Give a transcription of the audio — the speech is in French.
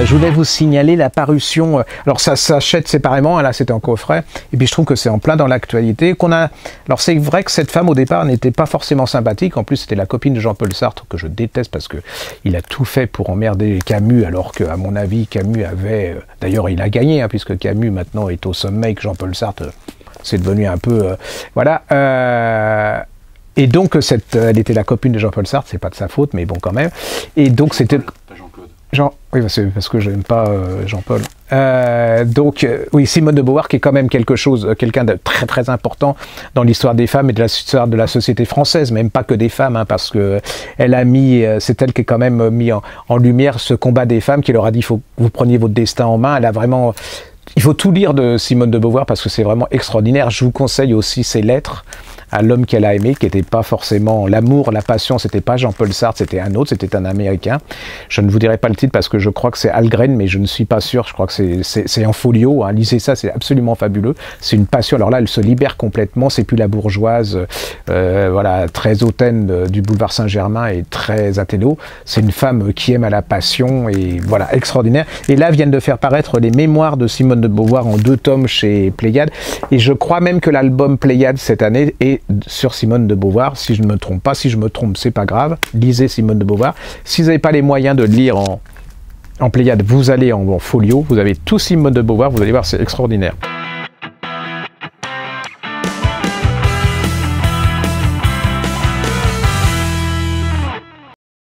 je voulais vous signaler la parution. euh, Alors ça s'achète séparément, hein, là c'était en coffret, et puis je trouve que c'est en plein dans l'actualité. Qu'on a. Alors c'est vrai que cette femme au départ n'était pas forcément sympathique. En plus c'était la copine de Jean-Paul Sartre que je déteste parce que il a tout fait pour emmerder Camus, alors que à mon avis Camus avait. euh, D'ailleurs il a gagné hein, puisque Camus maintenant est au sommet et que Jean-Paul Sartre euh, c'est devenu un peu. voilà. euh, et donc, cette, elle était la copine de Jean-Paul Sartre, c'est pas de sa faute, mais bon, quand même. Et donc, c'était. Jean, oui, parce que je n'aime pas euh, Jean-Paul. Euh, donc, euh, oui, Simone de Beauvoir, qui est quand même quelque chose, euh, quelqu'un de très très important dans l'histoire des femmes et de l'histoire de la société française, même pas que des femmes, hein, parce que elle a mis, euh, c'est elle qui a quand même mis en, en lumière ce combat des femmes, qui leur a dit, faut vous preniez votre destin en main. Elle a vraiment, il faut tout lire de Simone de Beauvoir parce que c'est vraiment extraordinaire. Je vous conseille aussi ses lettres à l'homme qu'elle a aimé, qui n'était pas forcément l'amour, la passion, c'était pas Jean-Paul Sartre, c'était un autre, c'était un Américain. Je ne vous dirai pas le titre parce que je crois que c'est Algren, mais je ne suis pas sûr. Je crois que c'est- en folio. Hein. Lisez ça, c'est absolument fabuleux. C'est une passion. Alors là, elle se libère complètement. C'est plus la bourgeoise, euh, voilà, très hautaine du boulevard Saint-Germain et très athéno. C'est une femme qui aime à la passion et voilà, extraordinaire. Et là, viennent de faire paraître les mémoires de Simone de Beauvoir en deux tomes chez Pléiade. Et je crois même que l'album Pléiade cette année est sur Simone de Beauvoir, si je ne me trompe pas. Si je me trompe, c'est pas grave. Lisez Simone de Beauvoir. Si vous n'avez pas les moyens de lire en, en Pléiade, vous allez en, en folio, vous avez tout Simone de Beauvoir, vous allez voir, c'est extraordinaire.